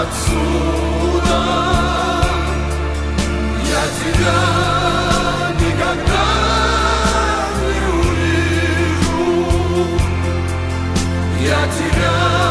отсюда. Я тебя никогда не увижу. Я тебя